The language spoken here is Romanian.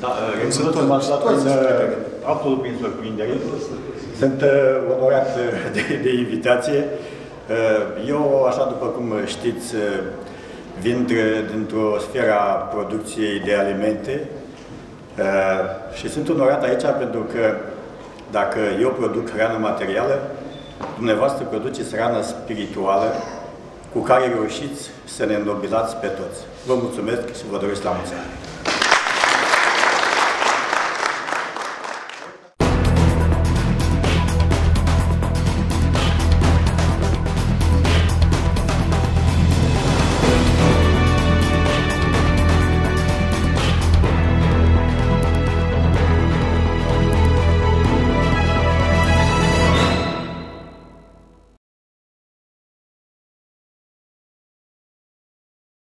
Sunt Sunt toți, m-ați în, sunt absolut prin surprindere. Sunt uh, onorat uh, de, de invitație. Uh, eu, așa după cum știți, vin dintr-o sferă a producției de alimente și sunt onorat aici pentru că dacă eu produc hrană materială, dumneavoastră produceți hrană spirituală cu care reușiți să ne înnobilați pe toți. Vă mulțumesc și vă doresc la mulți ani.